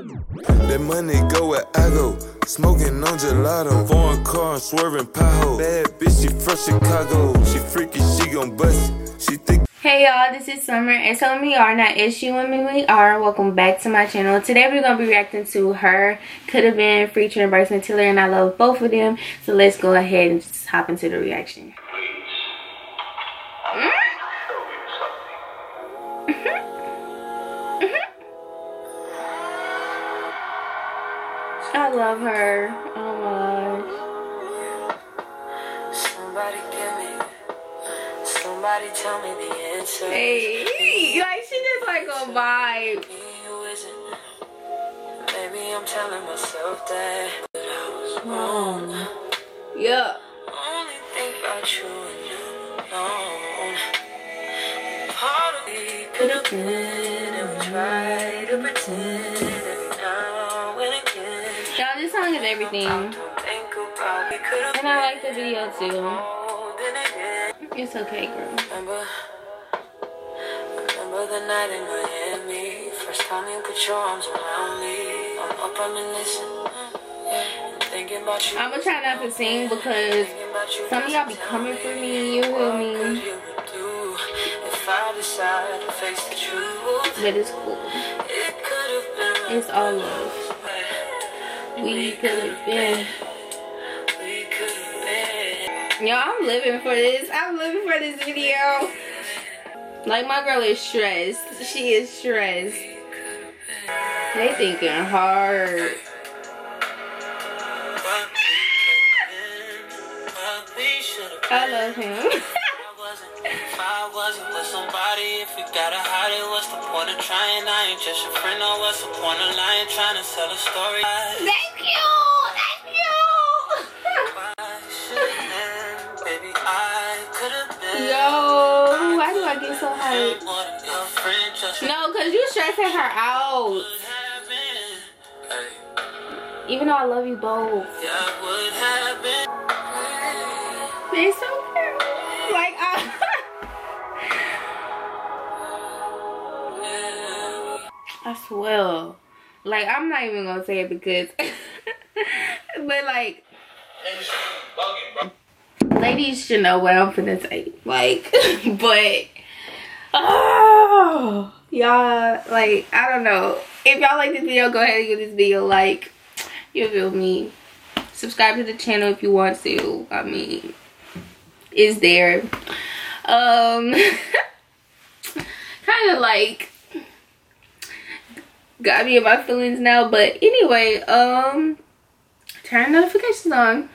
The money go where I go. Smoking on gelato. Foreign car, I'm swerving pothole. Bad bitch, she from Chicago. She freaky, she gon' bust. She think. Hey y'all, this is Somer It's some me, you are not issue women we are. Welcome back to my channel. Today we're gonna be reacting to H.E.R. could have been featuring Bryson Tiller and I love both of them. So let's go ahead and just hop into the reaction. I love her. Oh my. Somebody give me, somebody tell me the answer. Hey, like she just like a vibe. Maybe I'm telling myself that, but I was hmm. wrong. Yeah. Only think about you and you alone. Part of me could have been, and we try to pretend Y'all, this song is everything. Don't think about it. Could have And I like the video too. more than again. It's okay, girl. Remember, remember the night in Miami. First time you put your arms around me. I'm up reminiscing. Yeah, and thinking about you. I'm gonna try not to sing because Thinking about you. some of y'all be coming for me, you feel me? you would do if I decide to face the truth? But it's cool. It could have been. It's all love. We could have been. We could have been. Yo, I'm living for this. I'm living for this video. Like my girl is stressed. She is stressed. They thinking hard. What we could have been. What we should have I love him. If I wasn't with somebody, if we gotta hide it, what's the point of trying? I ain't just your friend, or what's the point of lying, trying to sell a story? Thank you. Thank you. I should've been, baby, I could've been. Yo, why do I get so hyped? More than your No, cause you stressing her out. would have been. Hey, Even though I love you both. yeah, would have been. They're so I swear. Like I'm not even gonna say it because but like ladies should know what I'm finna say. Like but oh y'all like I don't know. If y'all like this video, go ahead and give this video a like. You feel me? Subscribe to the channel if you want to. I mean is there. Um kind of like got me in my feelings now but anyway um turn notifications on